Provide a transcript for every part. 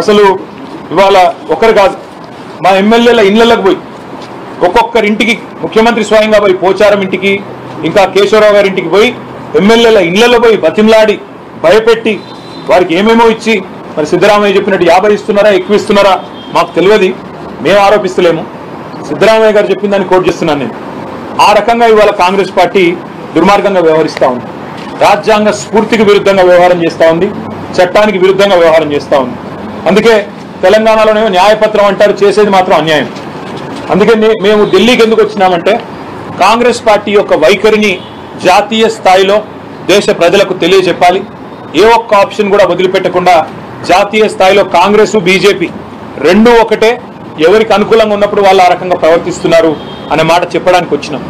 అసలు ఇవాళ ఒకరు కాదు మా ఎమ్మెల్యేల ఇళ్ళకు పోయి ఒక్కొక్కరింటికి ముఖ్యమంత్రి స్వయంగా పోయి పోచారం ఇంటికి ఇంకా కేశవరావు గారి ఇంటికి పోయి ఎమ్మెల్యేల ఇళ్ళలో పోయి బతిమలాడి భయపెట్టి వారికి ఏమేమో ఇచ్చి మరి సిద్ధరామయ్య చెప్పినట్టు యాభై ఇస్తున్నారా ఎక్కువ ఇస్తున్నారా మాకు తెలియదు మేము ఆరోపిస్తలేము. సిద్ధరామయ్య గారు చెప్పిన దాన్ని కోట్ చేస్తున్నాను నేను. ఆ రకంగా ఇవాళ కాంగ్రెస్ పార్టీ దుర్మార్గంగా వ్యవహరిస్తా ఉంది. రాజ్యాంగ స్ఫూర్తికి విరుద్ధంగా వ్యవహారం చేస్తూ ఉంది. చట్టానికి విరుద్ధంగా వ్యవహారం చేస్తా ఉంది. అందుకే తెలంగాణలోనేమో న్యాయపత్రం అంటారు చేసేది మాత్రం అన్యాయం. అందుకే మేము ఢిల్లీకి ఎందుకు వచ్చినామంటే కాంగ్రెస్ పార్టీ యొక్క వైఖరిని జాతీయ స్థాయిలో దేశ ప్రజలకు తెలియజెప్పాలి. ఏ ఒక్క ఆప్షన్ కూడా వదిలిపెట్టకుండా జాతీయ స్థాయిలో కాంగ్రెస్ బీజేపీ రెండూ ఒకటే ఎవరికి అనుకూలంగా ఉన్నప్పుడు వాళ్ళు ఆ రకంగా ప్రవర్తిస్తున్నారు అనే మాట చెప్పడానికి వచ్చినాం.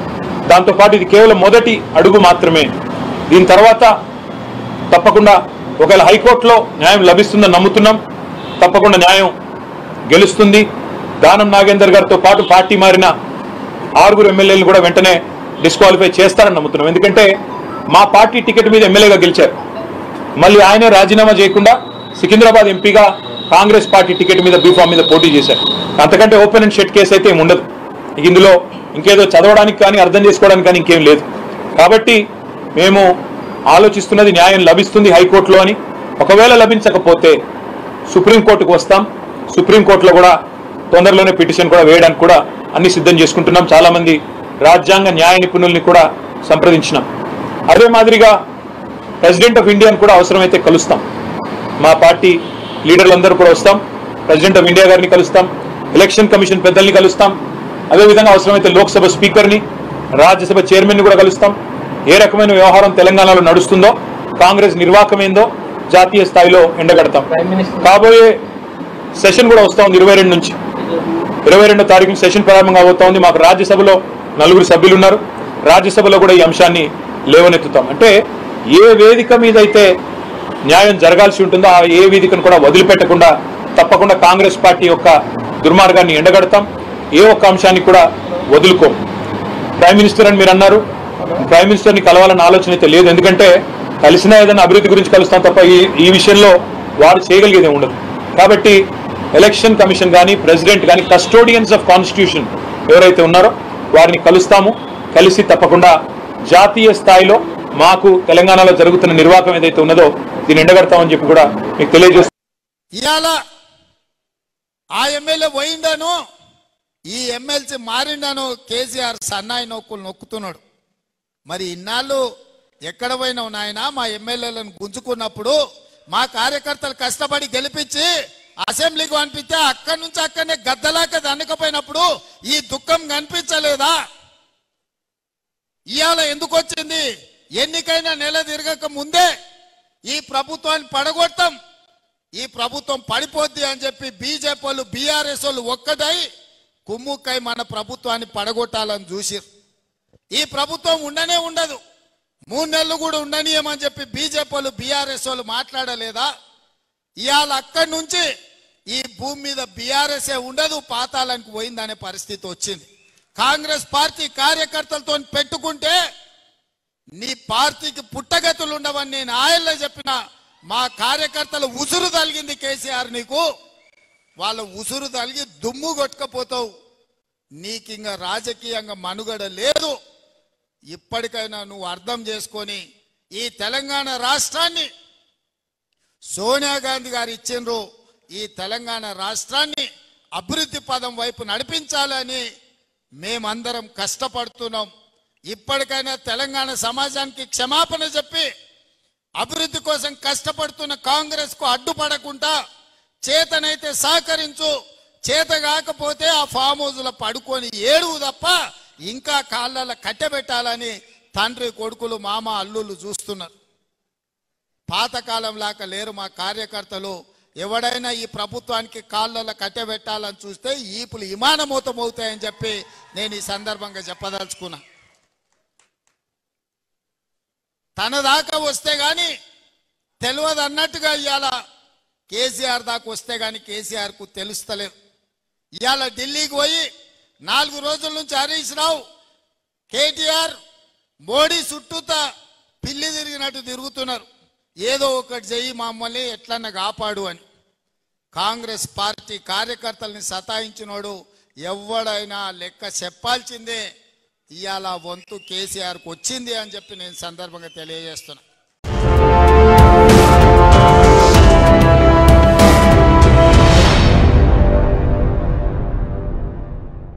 దాంతోపాటు ఇది కేవలం మొదటి అడుగు మాత్రమే. దీని తర్వాత తప్పకుండా ఒకవేళ హైకోర్టులో న్యాయం లభిస్తుందని నమ్ముతున్నాం. తప్పకుండా న్యాయం గెలుస్తుంది. దానం నాగేందర్ గారితో పాటు పార్టీ మారిన ఆరుగురు ఎమ్మెల్యేలు కూడా వెంటనే డిస్క్వాలిఫై చేస్తారని నమ్ముతున్నాం. ఎందుకంటే మా పార్టీ టికెట్ మీద ఎమ్మెల్యేగా గెలిచారు. మళ్ళీ ఆయనే రాజీనామా చేయకుండా సికింద్రాబాద్ ఎంపీగా కాంగ్రెస్ పార్టీ టికెట్ మీద బీఫామ్ మీద పోటీ చేశారు. అంతకంటే ఓపెన్ అండ్ షెట్ కేసు అయితే ఏమి ఉండదు. ఇందులో ఇంకేదో చదవడానికి కానీ అర్థం చేసుకోవడానికి కానీ ఇంకేం లేదు. కాబట్టి మేము ఆలోచిస్తున్నది న్యాయం లభిస్తుంది హైకోర్టులో అని. ఒకవేళ లభించకపోతే సుప్రీంకోర్టుకు వస్తాం. సుప్రీంకోర్టులో కూడా తొందరలోనే పిటిషన్ కూడా వేయడానికి కూడా అన్ని సిద్ధం చేసుకుంటున్నాం. చాలామంది రాజ్యాంగ న్యాయ నిపుణుల్ని కూడా సంప్రదించినాం. అదే మాదిరిగా ప్రెసిడెంట్ ఆఫ్ ఇండియాని కూడా అవసరమైతే కలుస్తాం. మా పార్టీ లీడర్లందరూ కూడా వస్తాం. ప్రెసిడెంట్ ఆఫ్ ఇండియా గారిని కలుస్తాం. ఎలక్షన్ కమిషన్ పెద్దల్ని కలుస్తాం. అదేవిధంగా అవసరమైతే లోక్సభ స్పీకర్ని రాజ్యసభ చైర్మన్ని కూడా కలుస్తాం. ఏ రకమైన వ్యవహారం తెలంగాణలో నడుస్తుందో కాంగ్రెస్ నిర్వాహకమేందో జాతీయ స్థాయిలో ఎండగడతాం. కాబోయే సెషన్ కూడా వస్తా ఉంది ఇరవై నుంచి. ఇరవై రెండో తారీఖున సెషన్ ప్రారంభం కాబోతా ఉంది. మాకు రాజ్యసభలో నలుగురు సభ్యులు ఉన్నారు. రాజ్యసభలో కూడా ఈ అంశాన్ని లేవనెత్తుతాం. అంటే ఏ వేదిక మీద అయితే న్యాయం జరగాల్సి ఉంటుందో ఆ ఏ వేదికను కూడా వదిలిపెట్టకుండా తప్పకుండా కాంగ్రెస్ పార్టీ యొక్క దుర్మార్గాన్ని ఎండగడతాం. ఏ ఒక్క అంశాన్ని కూడా వదులుకోం. ప్రైమ్ మినిస్టర్ అని మీరు అన్నారు. ప్రైమ్ మినిస్టర్ని కలవాలన్న ఆలోచన అయితే లేదు. ఎందుకంటే కలిసినా ఏదైనా అభివృద్ధి గురించి కలుస్తాం తప్ప ఈ ఈ విషయంలో వారు చేయగలిగేది ఉండదు. కాబట్టి ఎలక్షన్ కమిషన్ కానీ ప్రెసిడెంట్ కానీ కస్టోడియన్స్ ఆఫ్ కాన్స్టిట్యూషన్ ఎవరైతే ఉన్నారో వారిని కలుస్తాము. కలిసి తప్పకుండా జాతీయ స్థాయిలో మాకు తెలంగాణలో జరుగుతున్న నిర్వాహకం ఏదైతే ఉన్నదో దీన్ని ఎండగడతామని చెప్పి కూడా మీకు తెలియజేస్తాం ఇవాళ ఆ ఎమ్మెల్యే పోయిండాను ఈ ఎమ్మెల్సీ మారిండాను కేసీఆర్ సన్నాయి నొక్కులు నొక్కుతున్నాడు. మరి ఇన్నాళ్ళు ఎక్కడ పోయినావు నాయన? మా ఎమ్మెల్యేలను గుంజుకున్నప్పుడు మా కార్యకర్తలు కష్టపడి గెలిపించి అసెంబ్లీకి పంపిస్తే అక్కడి నుంచి అక్కడనే గద్దలాక దండకపోయినప్పుడు ఈ దుఃఖం కనిపించలేదా? ఇవాళ ఎందుకు వచ్చింది? ఎన్నికైనా నెల తిరగక ముందే ఈ ప్రభుత్వాన్ని పడగొట్టం ఈ ప్రభుత్వం పడిపోద్ది అని చెప్పి బీజేపీ వాళ్ళు బీఆర్ఎస్ వాళ్ళు ఒక్కటై కుమ్ముక్కై మన ప్రభుత్వాన్ని పడగొట్టాలని చూసిరు ఈ ప్రభుత్వం ఉండనే ఉండదు. మూడు నెలలు కూడా ఉండనీయమని చెప్పి బీజేపీ వాళ్ళు బీఆర్ఎస్ వాళ్ళు మాట్లాడలేదా? ఇవాళ అక్కడి నుంచి ఈ భూమి మీద బీఆర్ఎస్ఏ ఉండదు పాతాళానికి పోయిందనే పరిస్థితి వచ్చింది. కాంగ్రెస్ పార్టీ కార్యకర్తలతో పెట్టుకుంటే నీ పార్టీకి పుట్టగతులు ఉండవని నేను ఆయల్లో చెప్పిన మా కార్యకర్తలు ఉసురు తలిగింది కేసీఆర్ నీకు. వాళ్ళ ఉసురు తలిగి దుమ్ము కొట్టుకపోతావు. నీకు ఇంకా రాజకీయంగా మనుగడ లేదు. ఇప్పటికైనా నువ్వు అర్థం చేసుకొని ఈ తెలంగాణ రాష్ట్రాన్ని సోనియా గాంధీ గారు ఇచ్చిండ్రు ఈ తెలంగాణ రాష్ట్రాన్ని అభివృద్ధి పదం వైపు నడిపించాలని మేమందరం కష్టపడుతున్నాం. ఇప్పటికైనా తెలంగాణ సమాజానికి క్షమాపణ చెప్పి అభివృద్ధి కోసం కష్టపడుతున్న కాంగ్రెస్కు అడ్డుపడకుండా చేతనైతే సహకరించు చేత కాకపోతే ఆ ఫామ్ హౌస్లో పడుకొని ఏడువు తప్ప ఇంకా కాళ్ళ కట్టెబెట్టాలని తండ్రి కొడుకులు మామ అల్లుళ్ళు చూస్తున్నారు. పాతకాలం లాగా లేరు మా కార్యకర్తలు. ఎవడైనా ఈ ప్రభుత్వానికి కాళ్ళలో కట్టెబెట్టాలని చూస్తే ఈపులు ఇమానమూతం అవుతాయని చెప్పి నేను ఈ సందర్భంగా చెప్పదలుచుకున్నా. తన దాకా వస్తే కానీ తెలియదు అన్నట్టుగా ఇవాళ కేసీఆర్ దాకా వస్తే కానీ కేసీఆర్కు తెలుస్తలేదు. ఇవాళ ఢిల్లీకి పోయి నాలుగు రోజుల నుంచి హరీష్ రావు కేటీఆర్ మోడీ చుట్టూతా పిల్లి తిరిగినట్టు తిరుగుతున్నారు. ఏదో ఒకటి చెయ్యి మమ్మల్ని ఎట్లన్నా కాపాడు అని. కాంగ్రెస్ పార్టీ కార్యకర్తల్ని సతాయించినోడు ఎవడైనా లెక్క చెప్పాల్సిందే. ఇవాళ వంతు కేసీఆర్కి వచ్చింది అని చెప్పి నేను సందర్భంగా తెలియజేస్తున్నా.